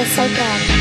fica salgado.